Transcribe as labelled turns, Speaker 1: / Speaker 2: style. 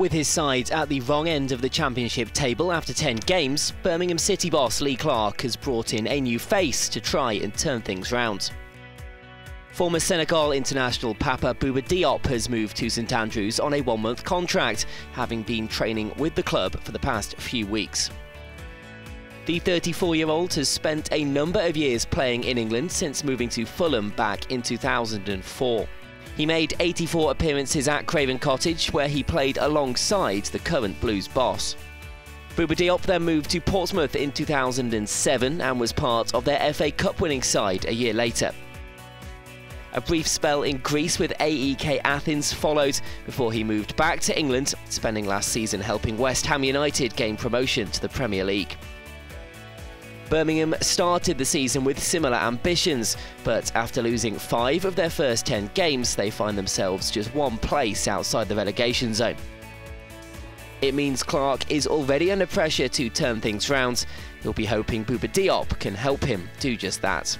Speaker 1: With his side at the wrong end of the championship table after 10 games, Birmingham City boss Lee Clark has brought in a new face to try and turn things round. Former Senegal international Papa Bouba Diop has moved to St Andrews on a one-month contract, having been training with the club for the past few weeks. The 34-year-old has spent a number of years playing in England since moving to Fulham back in 2004. He made 84 appearances at Craven Cottage, where he played alongside the current Blues boss. Bouba Diop then moved to Portsmouth in 2007 and was part of their FA Cup winning side a year later. A brief spell in Greece with AEK Athens followed before he moved back to England, spending last season helping West Ham United gain promotion to the Premier League. Birmingham started the season with similar ambitions, but after losing five of their first 10 games, they find themselves just one place outside the relegation zone. It means Clark is already under pressure to turn things round. He'll be hoping Bouba Diop can help him do just that.